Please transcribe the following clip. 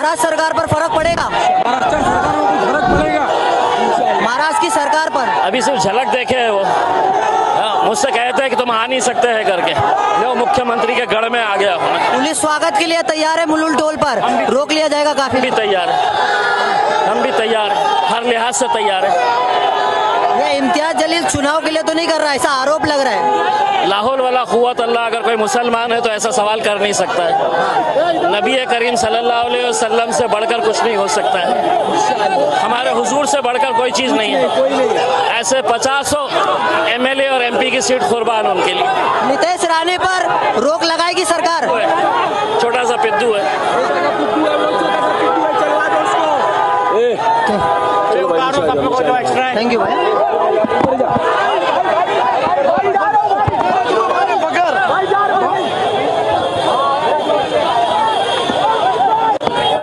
महाराष्ट्र सरकार पर फ़र्क पड़ेगा। महाराष्ट्र सरकार फ़र्क पड़ेगा। महाराष्ट्र की सरकार पर। अभी सिर्फ़ झलक देखे है वो। हाँ, मुझसे कहते हैं कि तुम आ नहीं सकते हैं करके। जो मुख्यमंत्री के गढ़ में आ गया पुलिस स्वागत के लिए तैयार है मुलुल टोल पर। रोक लिया जाएगा काफ़ी। भी तैयार है। हम भी तैयार हैं। हर लिहाज से तैयार है। ये इम्तियाज़ जलील चुनाव के लिए तो नहीं कर रहा है ऐसा आरोप लग रहा है। लाहौल वाला कुत अल्लाह अगर कोई मुसलमान है तो ऐसा सवाल कर नहीं सकता है। नबी करीम सल्लल्लाहु अलैहि वसल्लम से बढ़कर कुछ नहीं हो सकता है। हमारे हुजूर से बढ़कर कोई चीज़ नहीं है। ऐसे पचासों एमएलए और एमपी की सीट कुर्बान उनके लिए। नितेश राणे पर रोक लगाएगी सरकार। छोटा सा पिद्दू है। थैंक यू भाई।